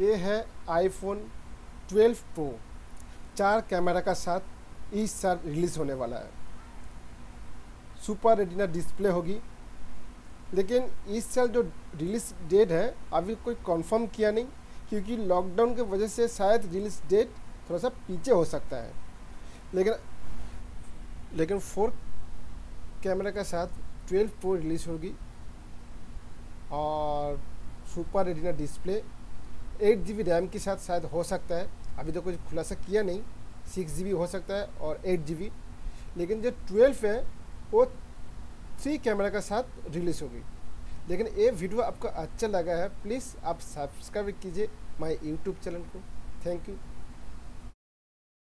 ये है iPhone 12 pro चार कैमरा का साथ इस साल रिलीज़ होने वाला है। सुपर रेटिना डिस्प्ले होगी। लेकिन इस साल जो रिलीज़ डेट है, अभी कोई कंफर्म किया नहीं, क्योंकि लॉकडाउन की वजह से शायद रिलीज़ डेट थोड़ा सा पीछे हो सकता है। लेकिन लेकिन फोर कैमरा के साथ 12 प्रो रिलीज़ होगी। और super retina display eight G B RAM के साथ शायद हो सकता है। अभी तो कुछ खुलासा किया नहीं। सिक्स जी बी हो सकता है और एट जी बी लेकिन जो ट्वेल्व है, वो थ्री कैमरा के साथ रिलीज़ होगी। लेकिन ये वीडियो आपको अच्छा लगा है प्लीज़ आप सब्सक्राइब कीजिए माय यूट्यूब चैनल को। Thank you